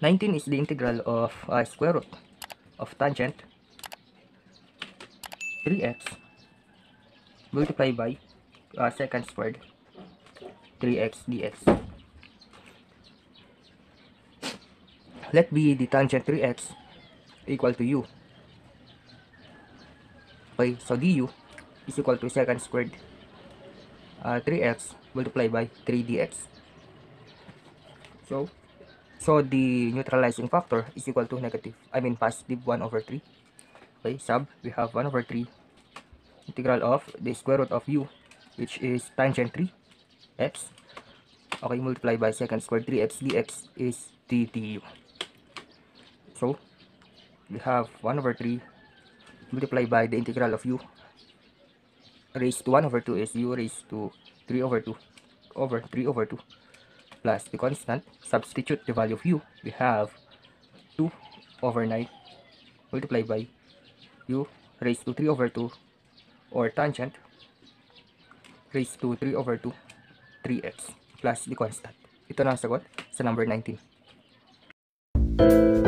19 is the integral of uh, square root of tangent 3x multiplied by uh, secant squared 3x dx. Let be the tangent 3x equal to u. Okay, so du is equal to secant squared uh, 3x multiplied by 3 dx. So, so the neutralizing factor is equal to negative, I mean positive 1 over 3. Okay, sub, we have 1 over 3 integral of the square root of u, which is tangent 3 x. Okay, multiplied by secant square 3x dx is d du. So, we have 1 over 3 multiplied by the integral of u raised to 1 over 2 is u raised to 3 over 2 over 3 over 2 plus the constant substitute the value of u. We have 2 over 9 multiplied by u raised to 3 over 2 or tangent raised to 3 over 2 3x plus the constant. Ito na ang sagot sa number 19